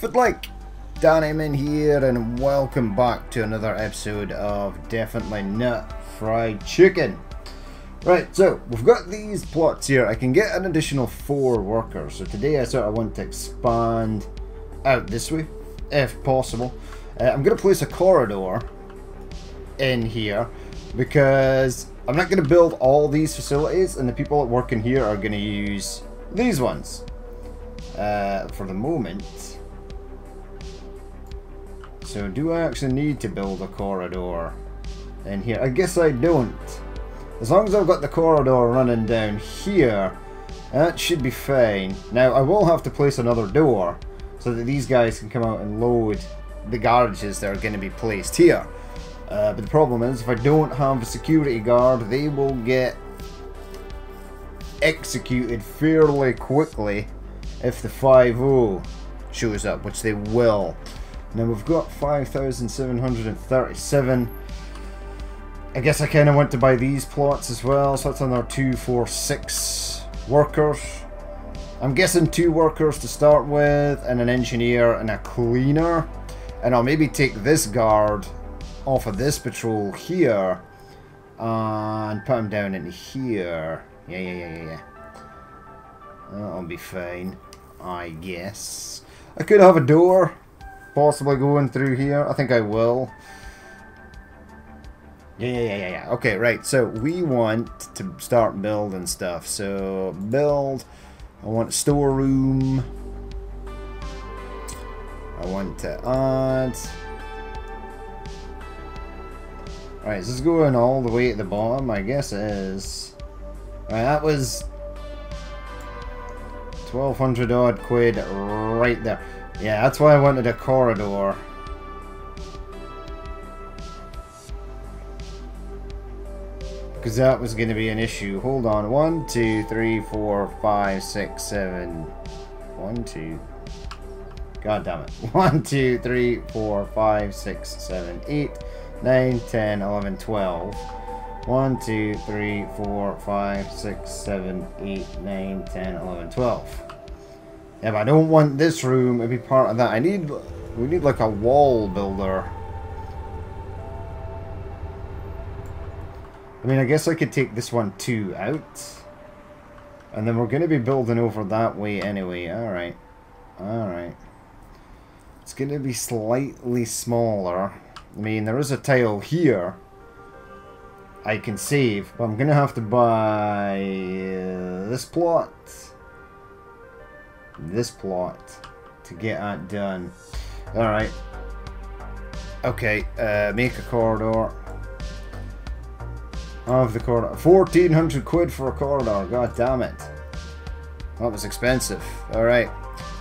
Footlik, Danny Min here and welcome back to another episode of Definitely Not Fried Chicken. Right, so we've got these plots here. I can get an additional four workers. So today I sort of want to expand out this way, if possible. Uh, I'm going to place a corridor in here because I'm not going to build all these facilities and the people that work in here are going to use these ones uh, for the moment. So do I actually need to build a corridor in here? I guess I don't. As long as I've got the corridor running down here, that should be fine. Now I will have to place another door so that these guys can come out and load the garages that are going to be placed here. Uh, but the problem is, if I don't have a security guard, they will get executed fairly quickly if the 5-0 shows up, which they will. Now we've got 5,737. I guess I kind of want to buy these plots as well, so that's another 2, 4, 6 workers. I'm guessing two workers to start with, and an engineer and a cleaner. And I'll maybe take this guard off of this patrol here and put him down in here. Yeah, yeah, yeah, yeah, yeah. That'll be fine, I guess. I could have a door possibly going through here. I think I will. Yeah, yeah, yeah, yeah. Okay, right. So we want to start building stuff. So build. I want a storeroom. I want to add. Alright, is this going all the way at the bottom? I guess it is. Alright, that was 1200 odd quid right there. Yeah, that's why I wanted a corridor. Because that was going to be an issue. Hold on. One, two, three, four, five, six, seven. One, two. God damn it. One, two, three, four, five, six, seven, eight, nine, ten, eleven, twelve. One, two, three, four, five, six, seven, eight, nine, ten, eleven, twelve. Yeah, but I don't want this room to be part of that. I need... We need like a wall builder. I mean, I guess I could take this one too out. And then we're going to be building over that way anyway. Alright. Alright. It's going to be slightly smaller. I mean, there is a tile here. I can save, but I'm going to have to buy uh, this plot. This plot to get that done. Alright. Okay, uh, make a corridor. Of the corridor. 1400 quid for a corridor. God damn it. That was expensive. Alright.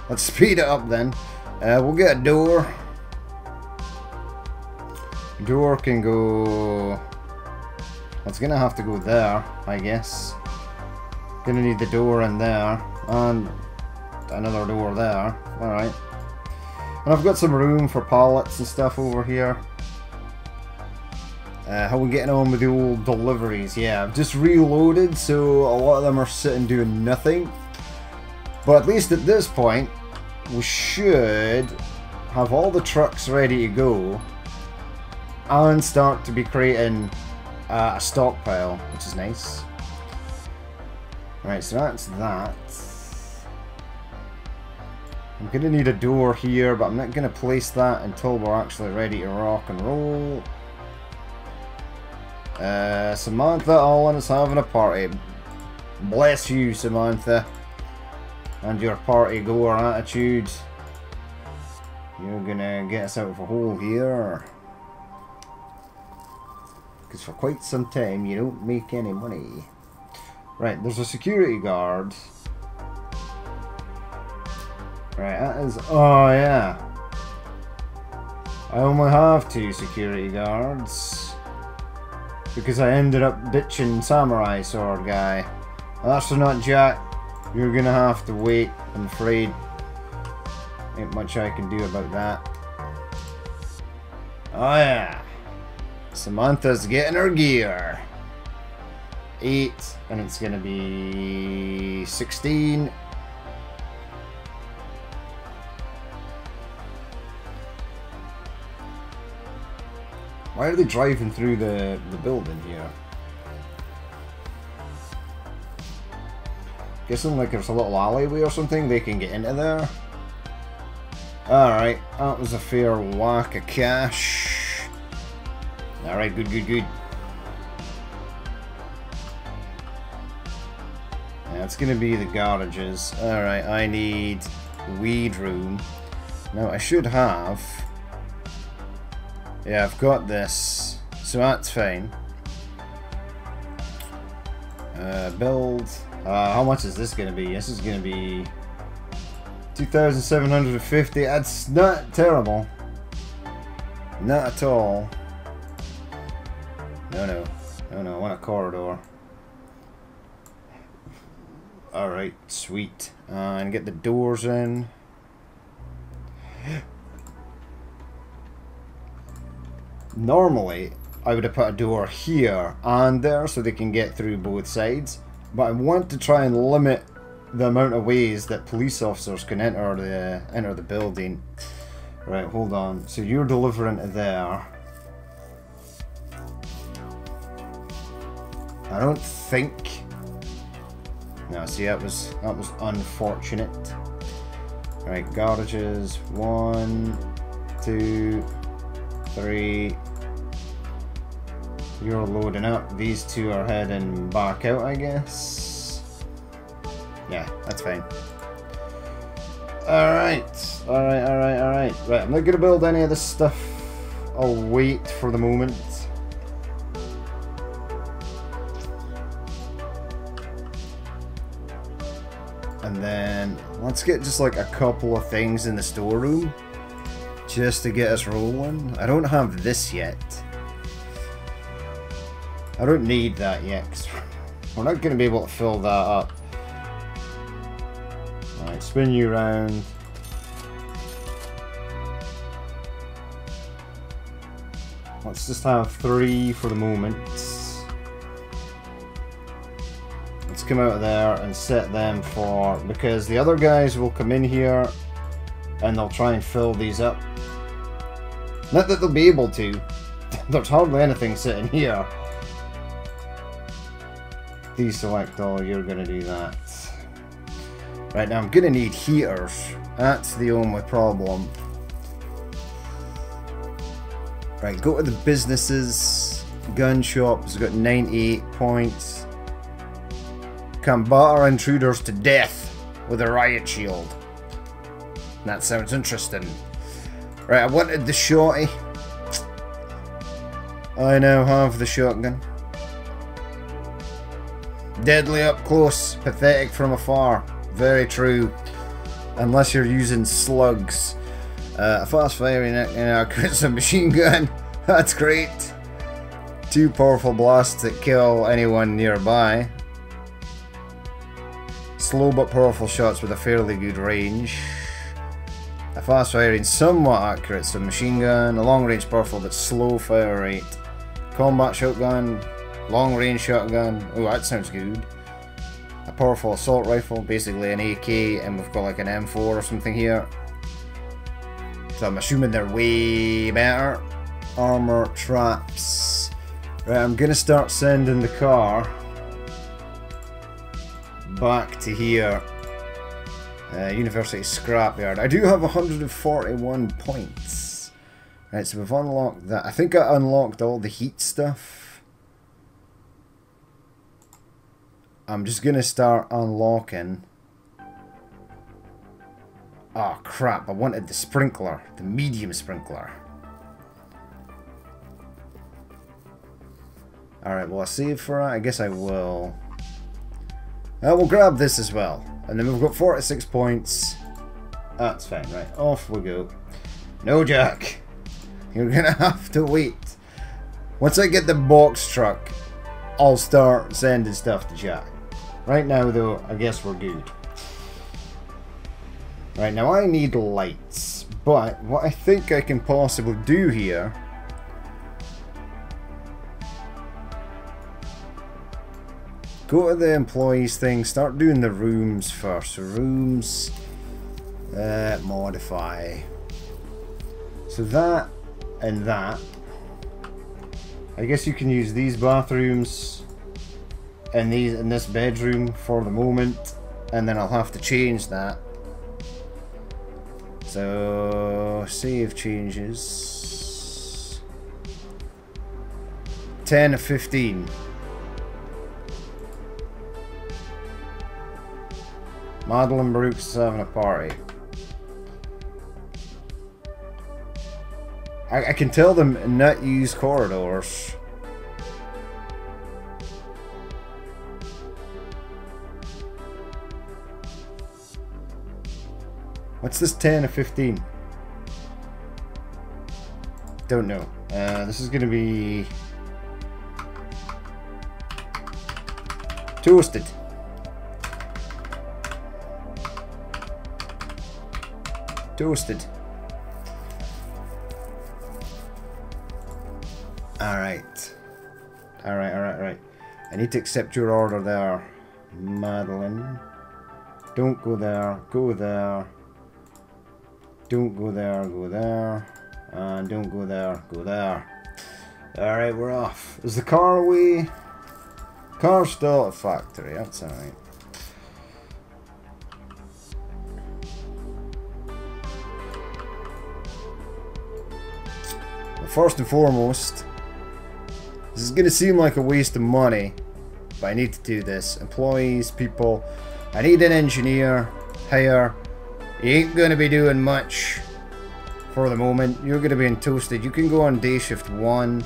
Let's speed it up then. Uh, we'll get a door. Door can go... It's gonna have to go there, I guess. Gonna need the door in there. And another door there. Alright. And I've got some room for pallets and stuff over here. Uh, how we getting on with the old deliveries? Yeah, I've just reloaded, so a lot of them are sitting doing nothing. But at least at this point, we should have all the trucks ready to go and start to be creating uh, a stockpile, which is nice. Right, so that's that. I'm going to need a door here, but I'm not going to place that until we're actually ready to rock and roll. Uh, Samantha Allen is having a party. Bless you, Samantha. And your party goer attitude. You're gonna get us out of a hole here. Because for quite some time you don't make any money. Right, there's a security guard. Right, that is... Oh, yeah. I only have two security guards because I ended up bitching Samurai Sword guy. That's not Jack. You're gonna have to wait, I'm afraid. Ain't much I can do about that. Oh yeah. Samantha's getting her gear. 8, and it's gonna be 16. Why are they driving through the, the building here? Guessing like there's a little alleyway or something they can get into there. Alright, that was a fair whack of cash. Alright, good, good, good. That's gonna be the garages. Alright, I need weed room. Now I should have... Yeah, I've got this. So that's fine. Uh, build. Uh, how much is this gonna be? This is gonna be 2,750. That's not terrible. Not at all. No, no. No, no. I want a corridor. Alright, sweet. Uh, and get the doors in. Normally, I would have put a door here and there so they can get through both sides. But I want to try and limit the amount of ways that police officers can enter the enter the building. Right, hold on. So you're delivering to there. I don't think Now, see that was that was unfortunate. Right, garages. One, two, three. You're loading up. These two are heading back out, I guess. Yeah, that's fine. Alright, alright, alright, alright. Right, I'm not gonna build any of this stuff. I'll wait for the moment. And then let's get just like a couple of things in the storeroom. Just to get us rolling. I don't have this yet. I don't need that yet. we're not going to be able to fill that up. Alright, spin you around. Let's just have three for the moment. Let's come out of there and set them for because the other guys will come in here and they'll try and fill these up. Not that they'll be able to. There's hardly anything sitting here. Deselect all, you're gonna do that. Right now I'm gonna need heaters. That's the only problem. Right, go to the businesses. Gun shop has got 98 points can batter intruders to death with a riot shield. That sounds interesting. Right, I wanted the shorty. I now have the shotgun. Deadly up close, pathetic from afar. Very true. Unless you're using slugs. Uh, a fast firing inaccurate machine gun. That's great. Two powerful blasts that kill anyone nearby. Slow but powerful shots with a fairly good range. A fast firing, somewhat accurate submachine gun. A long range powerful but slow fire rate. Combat shotgun. Long range shotgun. Oh, that sounds good. A powerful assault rifle, basically an AK, and we've got like an M4 or something here. So I'm assuming they're way better. Armor, traps. Right, I'm gonna start sending the car back to here. Uh, University Scrapyard. I do have 141 points. Right, so we've unlocked that. I think I unlocked all the heat stuff. I'm just going to start unlocking. Oh crap, I wanted the sprinkler. The medium sprinkler. Alright, will I save for it? I guess I will. Uh, we'll grab this as well. And then we've got 46 points. That's fine, right. Off we go. No, Jack. You're gonna have to wait. Once I get the box truck, I'll start sending stuff to Jack. Right now, though, I guess we're good. Right, now I need lights. But what I think I can possibly do here Go to the employees thing, start doing the rooms first. Rooms, uh, modify. So that and that. I guess you can use these bathrooms and these in this bedroom for the moment, and then I'll have to change that. So save changes. 10 of 15. Madeline Brooks is having a party. I, I can tell them not use corridors. What's this 10 or 15? Don't know. Uh, this is going to be... Toasted. Toasted. Alright. Alright, alright, alright. I need to accept your order there, Madeline. Don't go there. Go there. Don't go there. Go there. And don't go there. Go there. Alright, we're off. Is the car away? Car's still at factory. That's alright. First and foremost, this is going to seem like a waste of money, but I need to do this. Employees, people, I need an engineer, hire. You ain't going to be doing much for the moment. You're going to be in toasted. You can go on day shift one.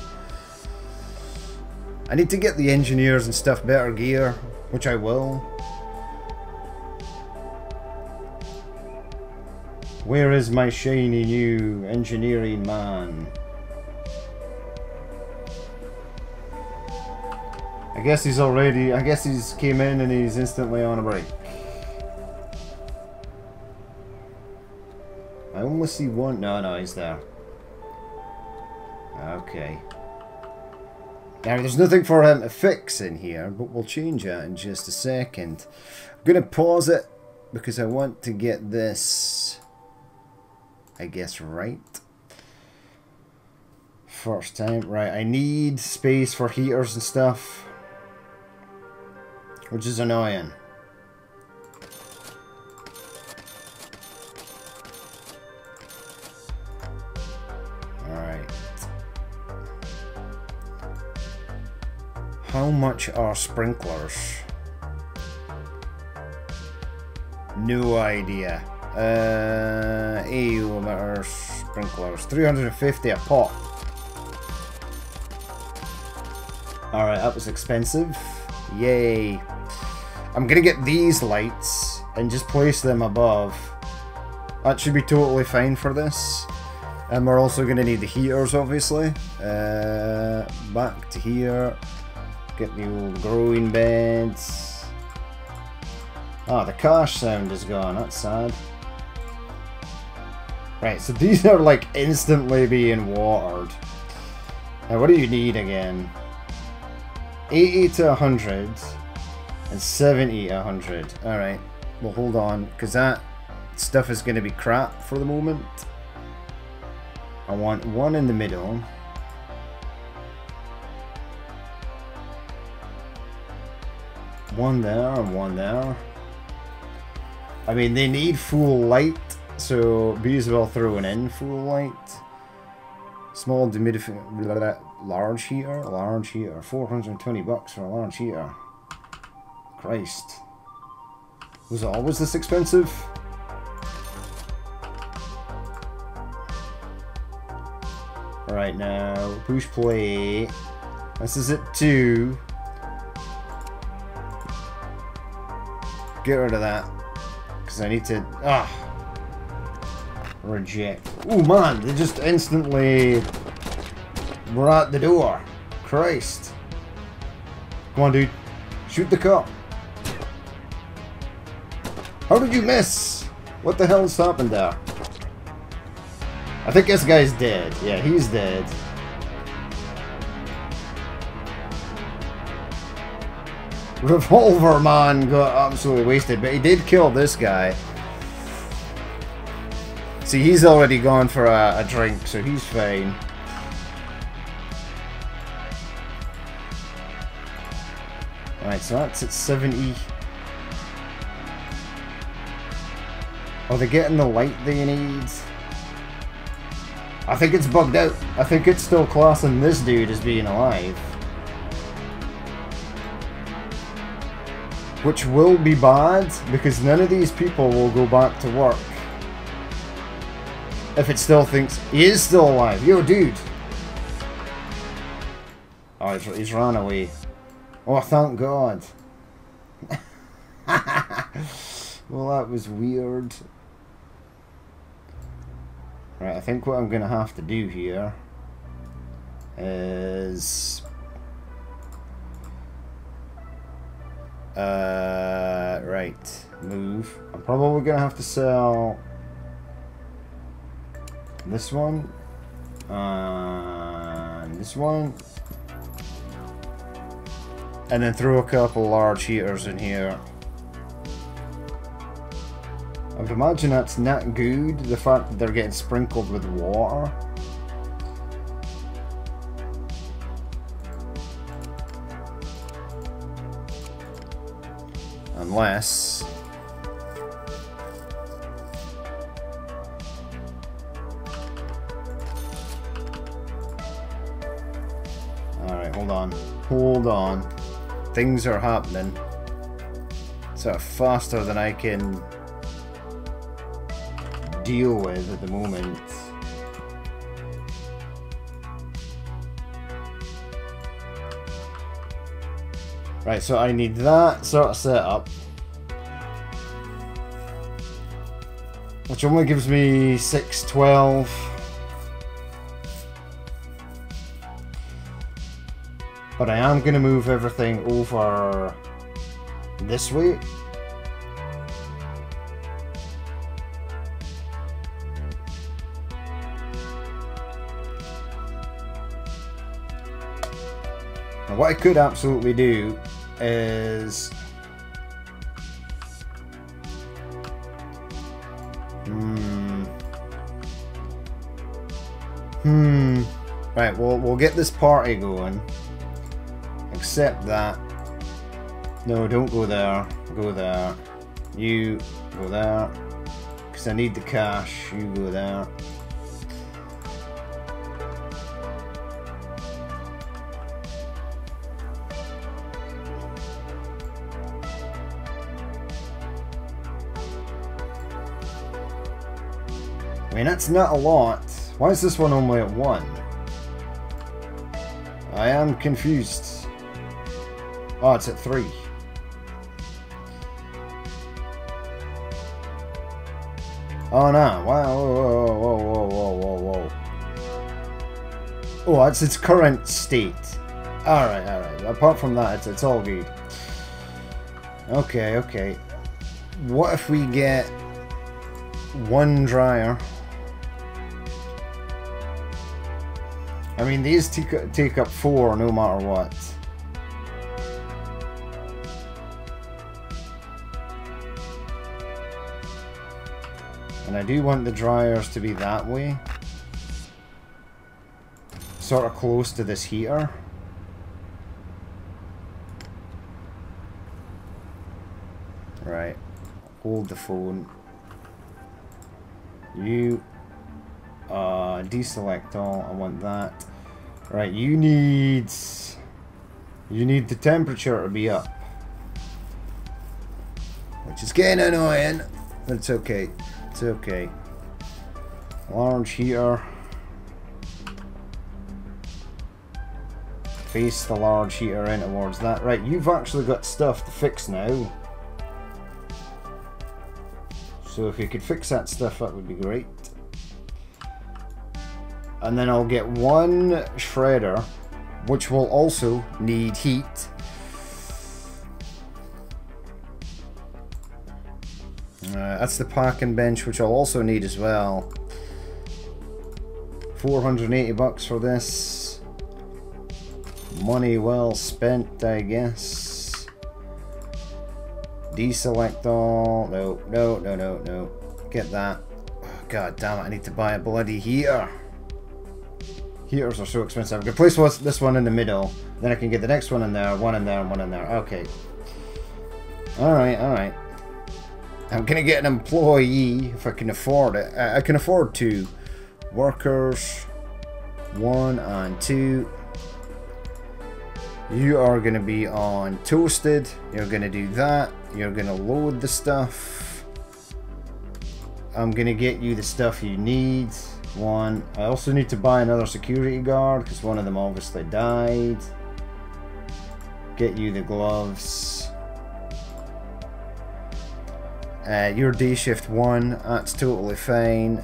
I need to get the engineers and stuff better gear, which I will. Where is my shiny new engineering man? I guess he's already, I guess he's came in and he's instantly on a break. I only see one, no, no, he's there. Okay. Now, there's nothing for him to fix in here, but we'll change that in just a second. I'm going to pause it because I want to get this, I guess, right. First time. Right, I need space for heaters and stuff which is annoying. How much are sprinklers? No idea. Uh, AU sprinklers. 350 a pop. Alright, that was expensive. Yay. I'm gonna get these lights and just place them above. That should be totally fine for this. And we're also gonna need the heaters, obviously. Uh, back to here. Get the old growing beds. Ah, oh, the cash sound is gone. That's sad. Right, so these are like instantly being watered. Now, what do you need again? 80 to 100 and 70 to 100. Alright, well hold on, because that stuff is going to be crap for the moment. I want one in the middle. One there and one there. I mean, they need full light, so be as well throwing in full light. Small dehumidifier, large heater, large heater, 420 bucks for a large heater. Christ. Was it always this expensive? Alright now, push play. This is it two. Get rid of that. Because I need to... Ah! Reject. Oh man, they just instantly... We're at the door. Christ. Come on, dude. Shoot the cop. How did you miss? What the hell's happened there? I think this guy's dead. Yeah, he's dead. Revolverman got absolutely wasted, but he did kill this guy. See, he's already gone for a, a drink, so he's fine. Alright, so that's at 70. Are they getting the light they need? I think it's bugged out. I think it's still classing this dude as being alive. Which will be bad, because none of these people will go back to work. If it still thinks he is still alive. Yo, dude! Oh, he's, he's run away. Oh, thank God. well, that was weird. Right, I think what I'm going to have to do here is... Uh, right, move. I'm probably to have to sell this one and this one and then throw a couple large heaters in here I would imagine that's not good, the fact that they're getting sprinkled with water. Unless... Alright, hold on. Hold on. Things are happening. Sort of faster than I can deal with at the moment. Right, so I need that sort of setup. Which only gives me 612. But I am going to move everything over this way. Now what I could absolutely do is... Right, well, we'll get this party going. Accept that. No, don't go there. Go there. You go there. Because I need the cash. You go there. I mean, that's not a lot. Why is this one only at 1? I am confused. Oh, it's at 3. Oh no, wow, whoa, whoa, whoa, whoa, whoa, whoa. Oh, that's its current state. Alright, alright. Apart from that, it's, it's all good. Okay, okay. What if we get one dryer I mean, these take, take up four no matter what. And I do want the dryers to be that way. Sort of close to this heater. Right. Hold the phone. You uh, deselect all. I want that. Right, you need... You need the temperature to be up. Which is getting annoying. But it's okay. It's okay. Large heater. Face the large heater in towards that. Right, you've actually got stuff to fix now. So if you could fix that stuff, that would be great. And then I'll get one shredder, which will also need heat. Uh, that's the packing bench, which I'll also need as well. 480 bucks for this. Money well spent, I guess. Deselect all. No, no, no, no, no. Get that. God damn it, I need to buy a bloody heater. Heaters are so expensive. I can place this one in the middle, then I can get the next one in there, one in there, and one in there. Okay. Alright, alright. I'm gonna get an employee if I can afford it. I, I can afford two. Workers, one and two. You are gonna be on toasted. You're gonna do that. You're gonna load the stuff. I'm gonna get you the stuff you need. One. I also need to buy another security guard because one of them obviously died. Get you the gloves. Uh, your day shift one, that's totally fine.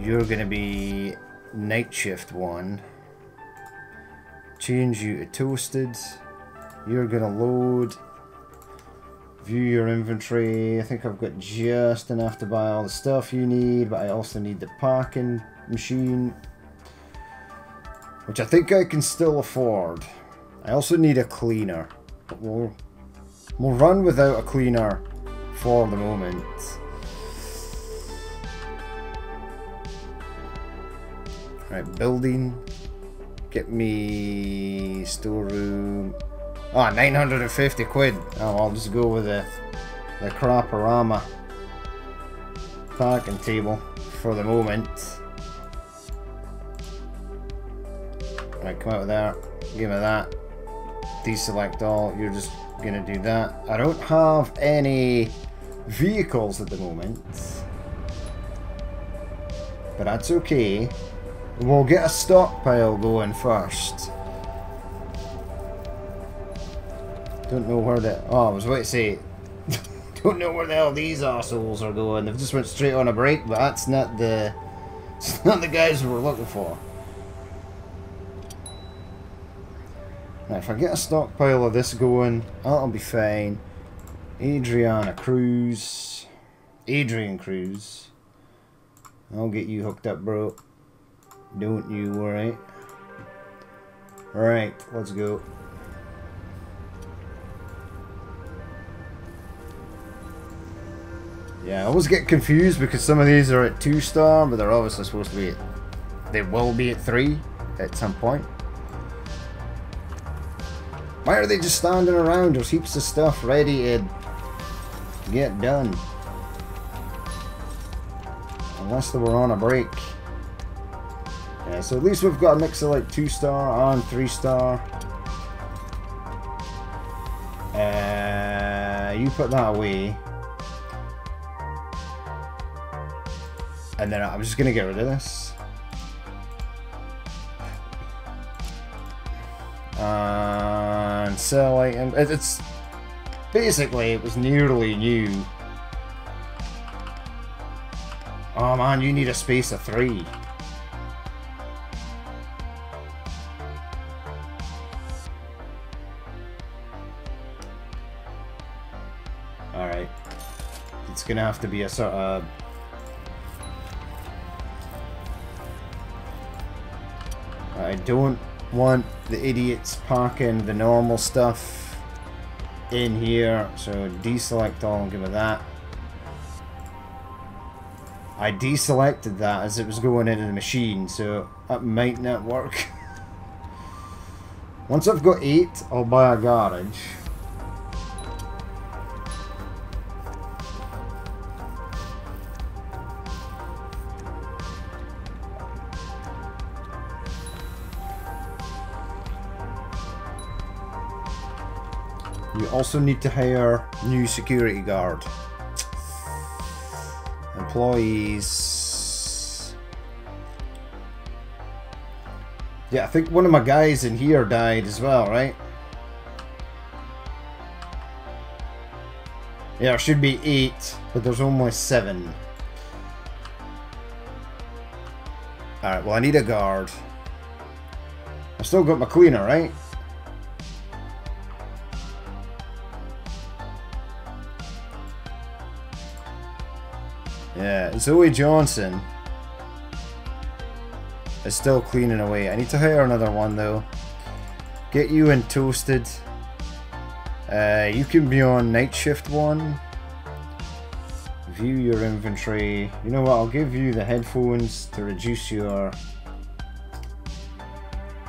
You're gonna be night shift one. Change you to toasted. You're gonna load. View your inventory. I think I've got just enough to buy all the stuff you need, but I also need the packing machine. Which I think I can still afford. I also need a cleaner. but We'll, we'll run without a cleaner for the moment. Right, building. Get me storeroom. Ah, oh, 950 quid. Oh, I'll just go with the, the Craporama packing table for the moment. Right, come out with that. Give me that deselect all, you're just gonna do that. I don't have any vehicles at the moment. But that's okay. We'll get a stockpile going first. Don't know where the... Oh, I was about to say... don't know where the hell these assholes are going. They've just went straight on a break, but that's not the... It's not the guys we're looking for. Now, if I get a stockpile of this going, that'll be fine. Adriana Cruz. Adrian Cruz. I'll get you hooked up, bro. Don't you worry. Alright, let's go. Yeah, I always get confused because some of these are at 2 star, but they're obviously supposed to be at... They will be at 3 at some point. Why are they just standing around? There's heaps of stuff ready to get done. Unless they were on a break. Yeah, so at least we've got a mix of like 2 star and 3 star. Uh, you put that away. And then I'm just going to get rid of this. and sell item. It's basically it was nearly new. Oh man, you need a space of three. Alright. It's gonna have to be a sort of... don't want the idiots parking the normal stuff in here. So deselect all and give it that. I deselected that as it was going into the machine, so that might not work. Once I've got eight, I'll buy a garage. Also need to hire new security guard. Employees. Yeah, I think one of my guys in here died as well, right? Yeah, there should be eight, but there's only seven. Alright, well I need a guard. I've still got my cleaner, right? Zoe Johnson is still cleaning away. I need to hire another one though. Get you in toasted. Uh, you can be on night shift one. View your inventory. You know what? I'll give you the headphones to reduce your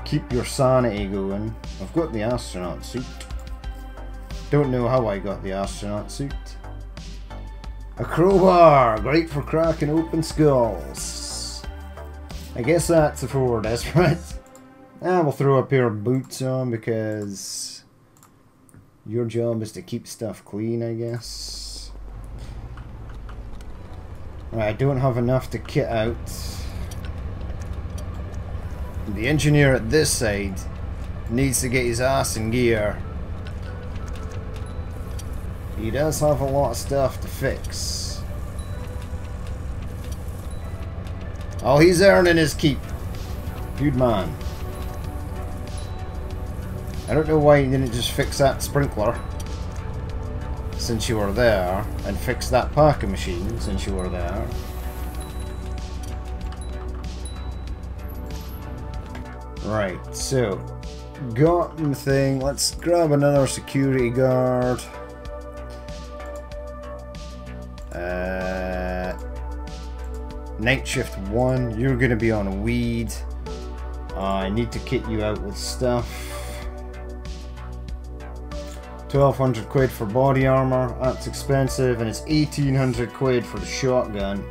keep your sanity going. I've got the astronaut suit. Don't know how I got the astronaut suit. A crowbar, great for cracking open skulls. I guess that's a four desperate. And ah, we'll throw a pair of boots on because your job is to keep stuff clean, I guess. Right, I don't have enough to kit out. The engineer at this side needs to get his ass in gear. He does have a lot of stuff to fix. Oh, he's earning his keep. Good man. I don't know why you didn't just fix that sprinkler since you were there and fix that packing machine since you were there. Right, so got the thing. Let's grab another security guard. Night shift one, you're going to be on a weed. Uh, I need to kit you out with stuff. 1200 quid for body armor, that's expensive, and it's 1800 quid for the shotgun.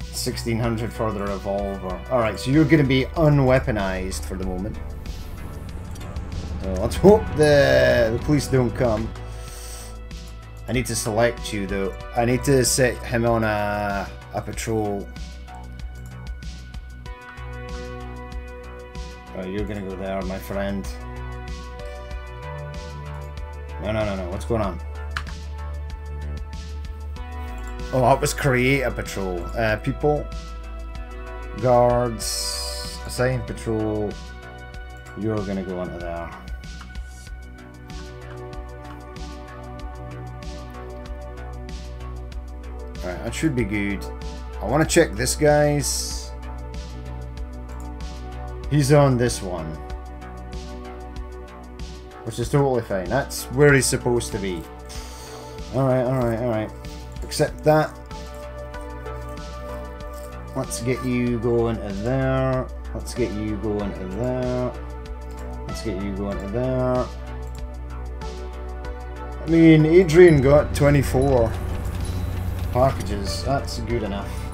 1600 for the revolver. Alright, so you're going to be unweaponized for the moment. So let's hope the, the police don't come. I need to select you though. I need to set him on a, a patrol. Oh, you're gonna go there, my friend. No, no, no, no. What's going on? Oh, that was create a patrol. Uh, people, guards, assign patrol. You're gonna go into there. Right, that should be good. I want to check this guy's. He's on this one. Which is totally fine. That's where he's supposed to be. Alright, alright, alright. Accept that. Let's get you going to there. Let's get you going to there. Let's get you going to there. I mean, Adrian got 24 packages. That's good enough.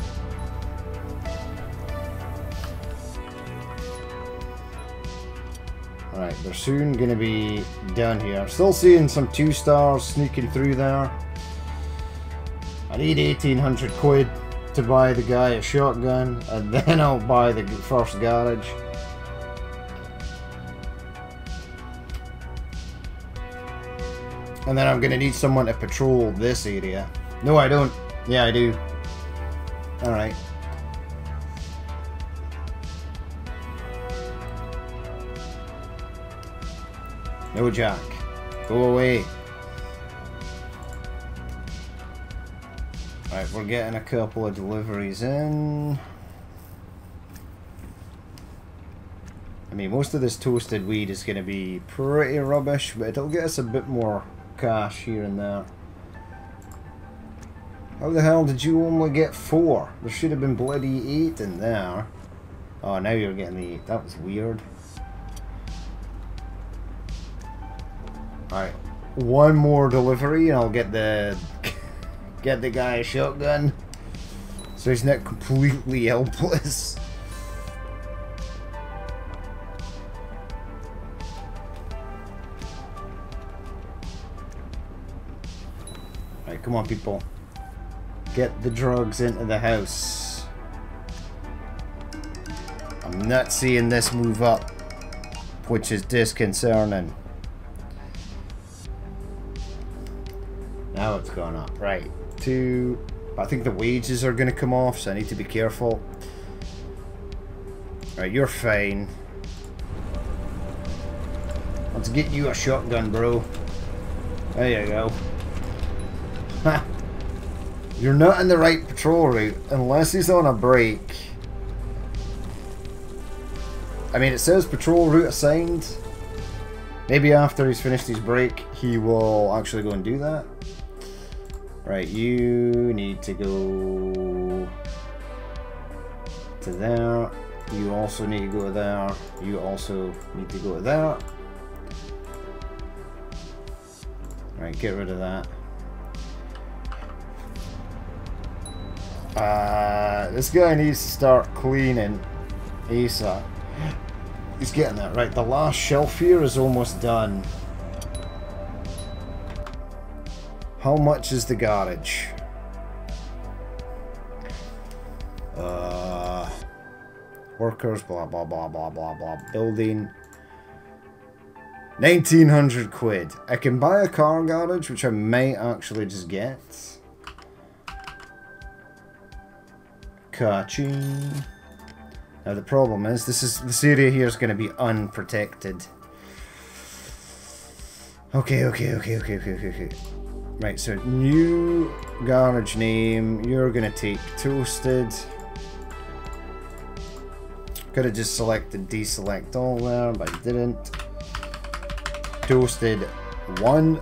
They're soon going to be down here. Still seeing some two stars sneaking through there. I need 1800 quid to buy the guy a shotgun, and then I'll buy the first garage. And then I'm going to need someone to patrol this area. No, I don't. Yeah, I do. Alright. No, Jack. Go away. Right, we're getting a couple of deliveries in. I mean, most of this toasted weed is going to be pretty rubbish, but it'll get us a bit more cash here and there. How the hell did you only get four? There should have been bloody eight in there. Oh, now you're getting the eight. That was weird. Alright. One more delivery and I'll get the get the guy a shotgun. So he's not completely helpless. Alright, come on people. Get the drugs into the house. I'm not seeing this move up, which is disconcerting. Now it's gone up. Right. Two. I think the wages are going to come off, so I need to be careful. Right, you're fine. Let's get you a shotgun, bro. There you go. Ha! You're not in the right patrol route unless he's on a break. I mean, it says patrol route assigned. Maybe after he's finished his break, he will actually go and do that. Right, you need to go to there. You also need to go there. You also need to go there. Right, get rid of that. Uh, this guy needs to start cleaning ASAP. He's getting that right. The last shelf here is almost done. How much is the garage? Uh, workers, blah, blah, blah, blah, blah, blah. Building. 1900 quid. I can buy a car garage, which I may actually just get. Kaching. Now the problem is, this is this area here is going to be unprotected. Okay, okay, okay, okay, okay, okay, okay. Right, so new garage name. You're going to take Toasted. Could have just selected deselect all there, but I didn't. Toasted 1.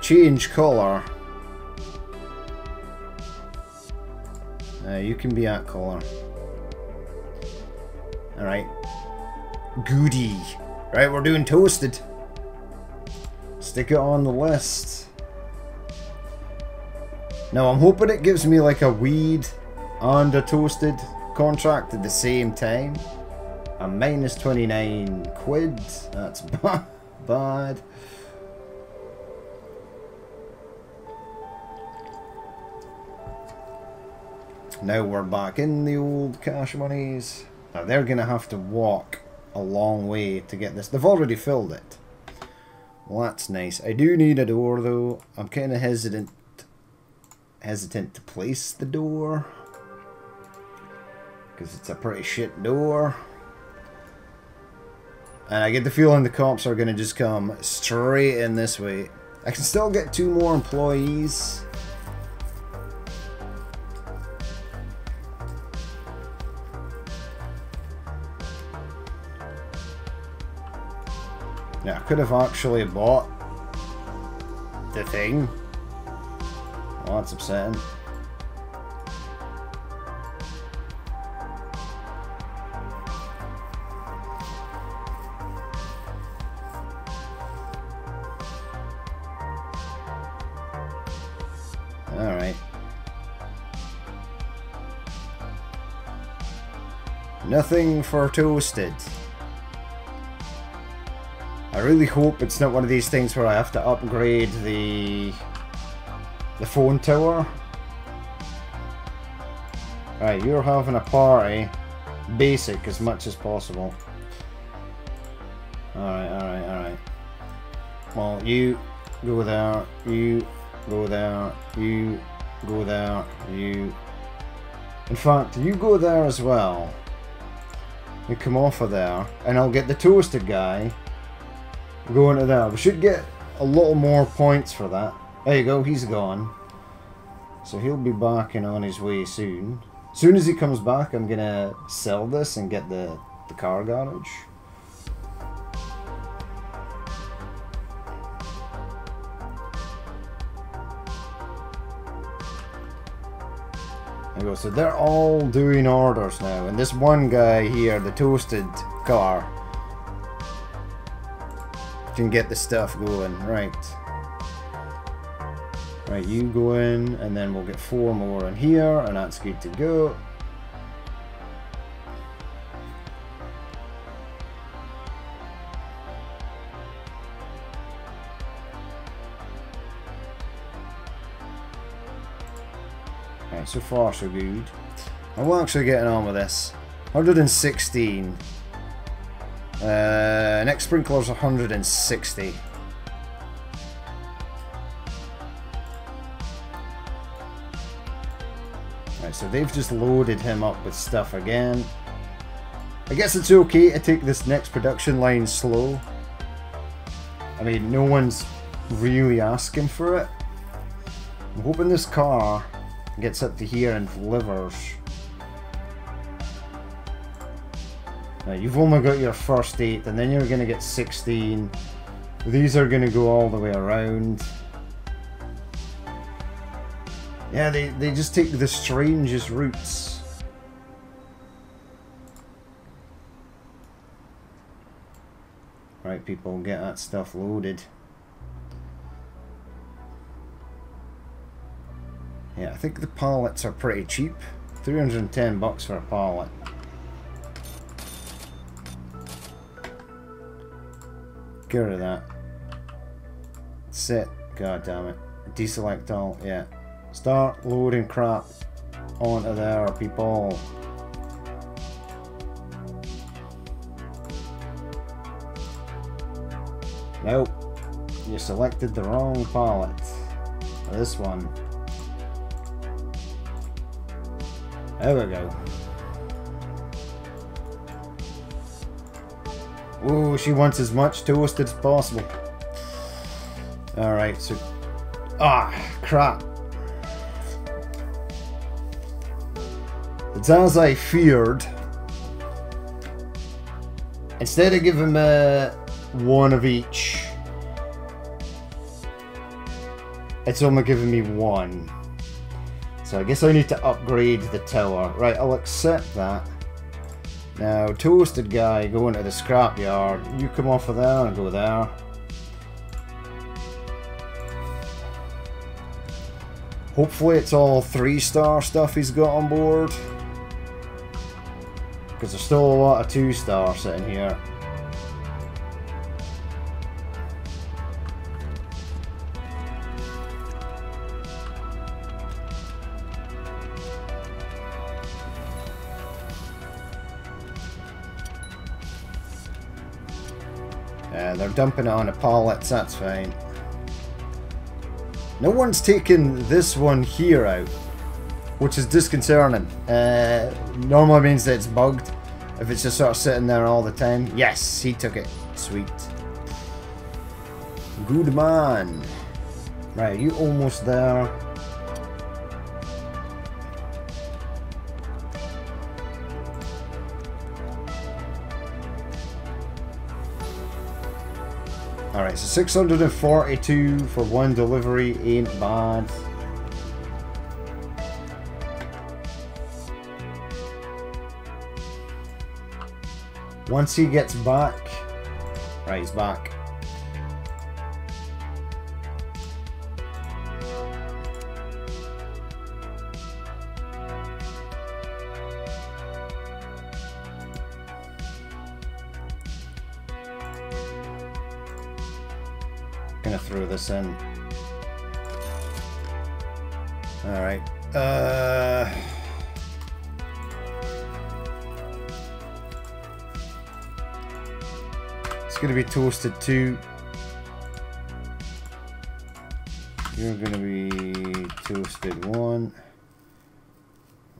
Change color. Uh, you can be at color. Alright. Goody. Right, we're doing toasted. Stick it on the list. Now I'm hoping it gives me like a weed and a toasted contract at the same time. A minus 29 quid. That's bad. Now we're back in the old cash monies. Now they're going to have to walk a long way to get this. They've already filled it. Well, that's nice. I do need a door, though. I'm kind of hesitant hesitant to place the door. Because it's a pretty shit door. And I get the feeling the cops are going to just come straight in this way. I can still get two more employees. Could have actually bought the thing. Well, that's upsetting. Alright. Nothing for toasted. I really hope it's not one of these things where I have to upgrade the the phone tower. Right, you're having a party. Basic as much as possible. Alright, alright, alright. Well, you go there, you go there, you go there, you... In fact, you go there as well. You come off of there, and I'll get the toasted guy going to there. We should get a little more points for that. There you go, he's gone. So he'll be back and on his way soon. As soon as he comes back, I'm gonna sell this and get the, the car garage. There you go, so they're all doing orders now, and this one guy here, the toasted car, can get the stuff going. Right. Right, you go in, and then we'll get four more in here, and that's good to go. Right, so far so good. I'm actually getting on with this. 116. Uh, next sprinkler's 160. Right, so they've just loaded him up with stuff again. I guess it's okay to take this next production line slow. I mean, no one's really asking for it. I'm hoping this car gets up to here and delivers. Now, you've only got your first 8, and then you're going to get 16. These are going to go all the way around. Yeah, they, they just take the strangest routes. Right, people, get that stuff loaded. Yeah, I think the pallets are pretty cheap. 310 bucks for a pallet. Get rid of that. Sit. God damn it. Deselect all. Yeah. Start loading crap onto there, people. Nope. You selected the wrong pallet. This one. There we go. Ooh, she wants as much toasted as possible. Alright, so... Ah, crap. It's as I feared. Instead of giving me one of each, it's only giving me one. So I guess I need to upgrade the tower. Right, I'll accept that. Now, toasted guy going to the scrapyard. You come off of there and go there. Hopefully it's all three star stuff he's got on board. Because there's still a lot of two star sitting here. They're dumping on the pallets, that's fine. No one's taken this one here out, which is disconcerting. Uh, normally means that it's bugged. If it's just sort of sitting there all the time. Yes, he took it. Sweet. Good man. Right, you almost there? 642 for one delivery ain't bad. Once he gets back... Right, he's back. This in. Alright. Uh... It's going to be toasted too. You're going to be toasted one.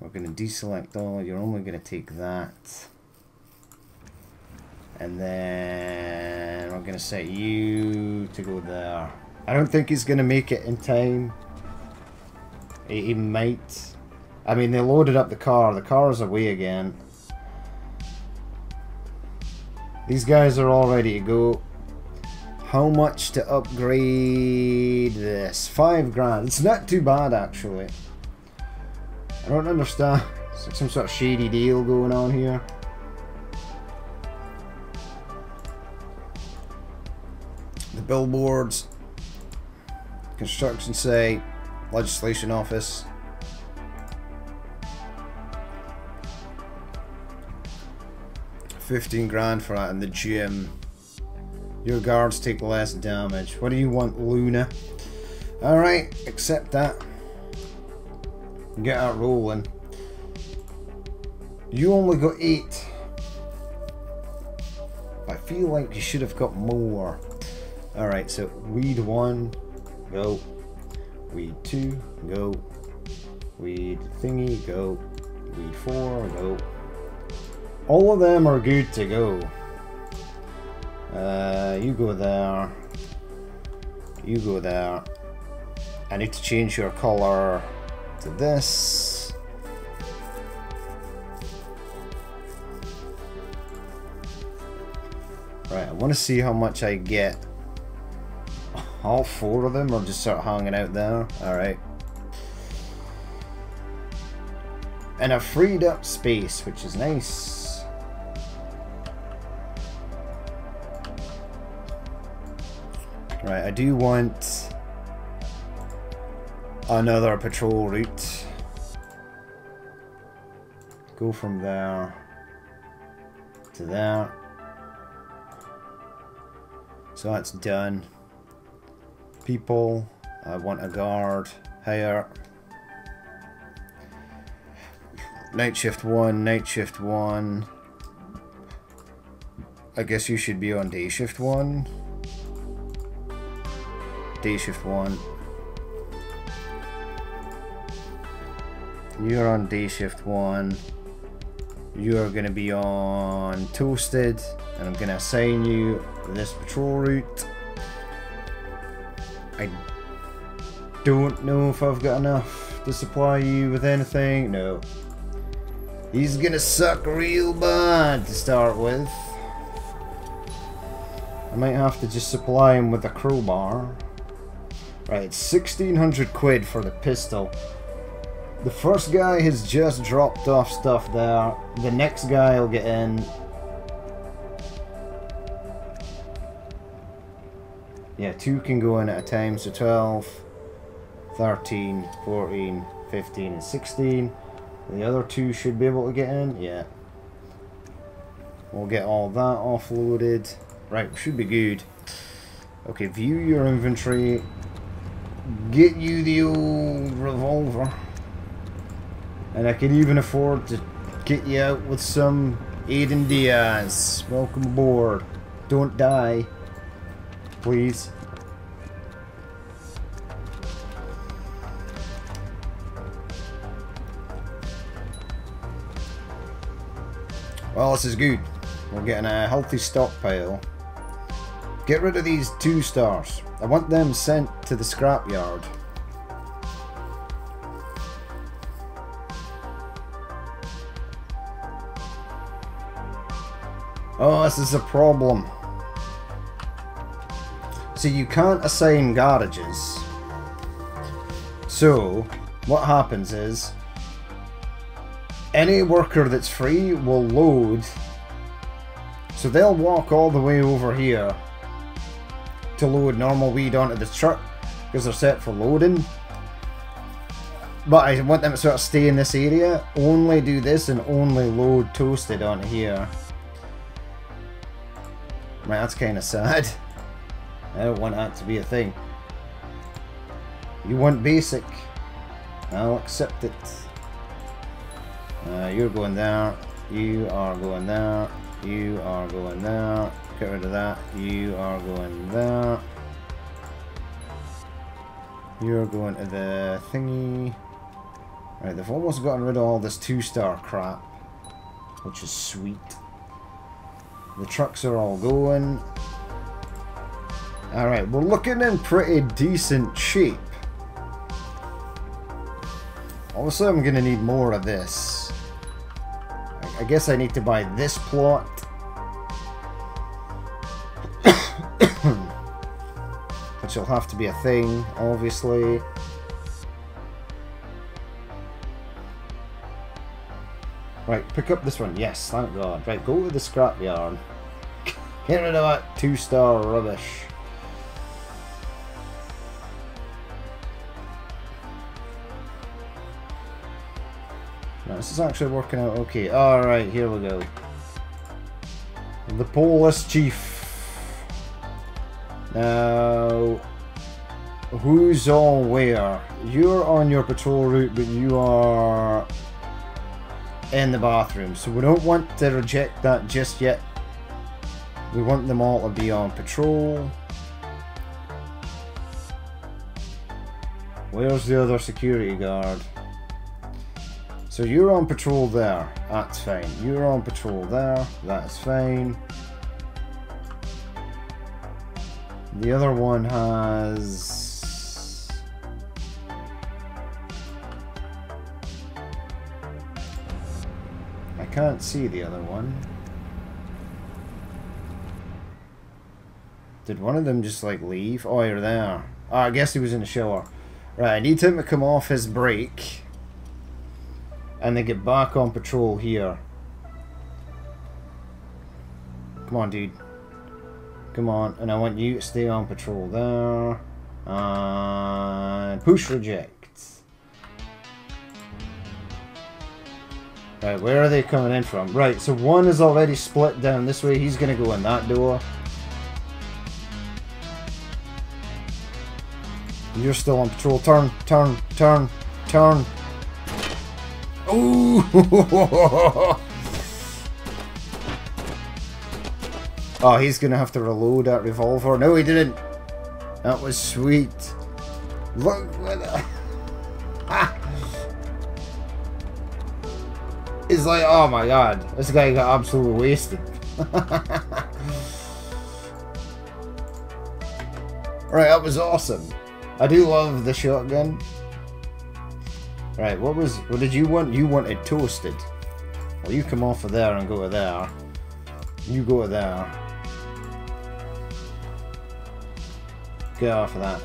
We're going to deselect all. You're only going to take that. And then we're going to set you to go there. I don't think he's going to make it in time. He, he might. I mean, they loaded up the car. The car is away again. These guys are all ready to go. How much to upgrade this? Five grand. It's not too bad, actually. I don't understand. It's like some sort of shady deal going on here. The billboards Construction say legislation office. Fifteen grand for that in the gym. Your guards take less damage. What do you want, Luna? Alright, accept that. Get out rolling. You only got eight. I feel like you should have got more. Alright, so weed one, go. Weed 2, go. Weed thingy, go. Weed 4, go. All of them are good to go. Uh, you go there. You go there. I need to change your color to this. Right, I want to see how much I get all four of them are just sort of hanging out there. Alright. And a freed up space, which is nice. Right, I do want another patrol route. Go from there to there. So that's done. People, I want a guard, here. Uh, night shift one, night shift one. I guess you should be on day shift one. Day shift one. You're on day shift one. You're to be on toasted, and I'm to assign you this patrol route. I don't know if I've got enough to supply you with anything. No. He's gonna suck real bad to start with. I might have to just supply him with a crowbar. Right, 1600 quid for the pistol. The first guy has just dropped off stuff there. The next guy will get in. Yeah, two can go in at a time, so 12, 13, 14, 15, and 16. The other two should be able to get in, yeah. We'll get all that offloaded. Right, should be good. Okay, view your inventory. Get you the old revolver. And I can even afford to get you out with some Aiden Diaz. Welcome aboard. Don't die. Please. Well, this is good. We're getting a healthy stockpile. Get rid of these two stars. I want them sent to the scrapyard. Oh, this is a problem. So you can't assign garages. So, what happens is, any worker that's free will load. So they'll walk all the way over here to load normal weed onto the truck because they're set for loading. But I want them to sort of stay in this area, only do this and only load toasted on here. Right, that's kind of sad. I don't want that to be a thing. You want basic. I'll accept it. Uh, you're going there. You are going there. You are going there. Get rid of that. You are going there. You're going to the thingy. Right, they've almost gotten rid of all this two-star crap. Which is sweet. The trucks are all going. Alright, we're looking in pretty decent shape. Obviously I'm going to need more of this. I guess I need to buy this plot. Which will have to be a thing, obviously. Right, pick up this one. Yes, thank God. Right, go to the scrapyard. Get rid of that two-star rubbish. This is actually working out okay. Alright, here we go. The Police Chief. Now, who's on where? You're on your patrol route, but you are in the bathroom. So we don't want to reject that just yet. We want them all to be on patrol. Where's the other security guard? So you're on patrol there, that's fine. You're on patrol there, that's fine. The other one has... I can't see the other one. Did one of them just like leave? Oh, you're there. Oh, I guess he was in the shower. Right, I need him to come off his break and they get back on patrol here. Come on, dude. Come on, and I want you to stay on patrol there. And push reject. Right, where are they coming in from? Right, so one is already split down this way. He's going to go in that door. You're still on patrol. Turn, turn, turn, turn. Ooh! oh, he's going to have to reload that revolver. No, he didn't. That was sweet. Look what... It's like, oh my god, this guy got absolutely wasted. right, that was awesome. I do love the shotgun. Right, what was, what did you want? You wanted toasted. Well, you come off of there and go to there. You go to there. Get off of that.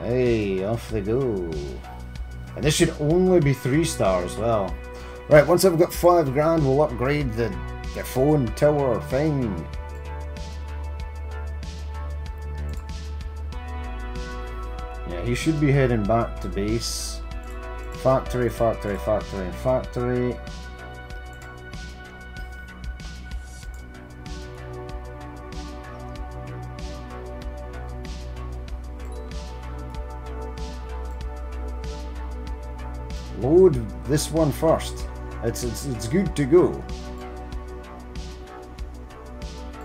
Hey, off they go. And this should only be three stars well. Right, once I've got five grand, we'll upgrade the, the phone tower thing. He should be heading back to base. Factory, factory, factory, factory. Load this one first. It's, it's, it's good to go.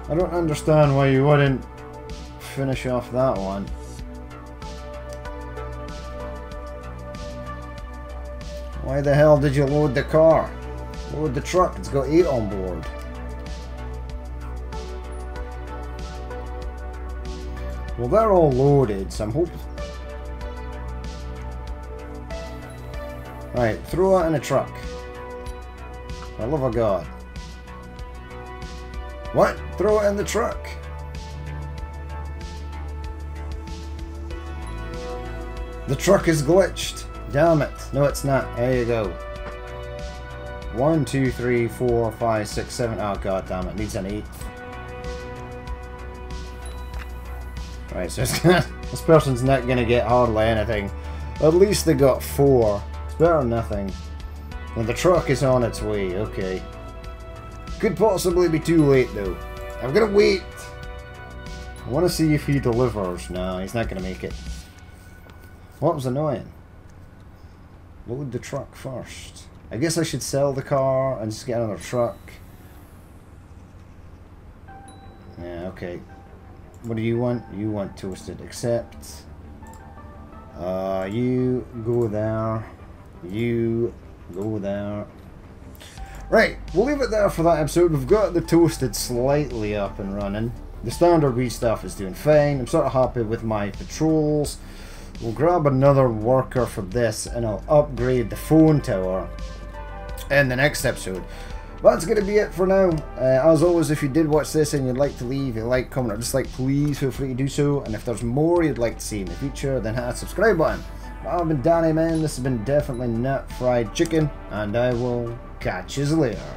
I don't understand why you wouldn't finish off that one. Why the hell did you load the car? Load the truck, it's got 8 on board. Well, they're all loaded, so I'm hoping Right, throw it in a truck. For love of God. What? Throw it in the truck. The truck is glitched. Damn it. No, it's not. There you go. One, two, three, four, five, six, seven. Oh, god damn it. Needs an eighth. Right, so this person's not to get hardly anything. At least they got four. Better nothing. And the truck is on its way, okay. Could possibly be too late though. I'm gonna wait. I want to see if he delivers. No, he's not gonna make it. What was annoying? Load the truck first. I guess I should sell the car and just get another truck. Yeah, okay. What do you want? You want toasted. Accept. Uh, you go there. You go there. Right, we'll leave it there for that episode. We've got the toasted slightly up and running. The standard wee stuff is doing fine. I'm sort of happy with my patrols. We'll grab another worker for this and I'll upgrade the phone tower in the next episode. That's going to be it for now. Uh, as always, if you did watch this and you'd like to leave a like, comment, or dislike, please feel free to do so. And if there's more you'd like to see in the future, then hit that subscribe button. I've been Danny Min, this has been Definitely Not Fried Chicken, and I will catch you later.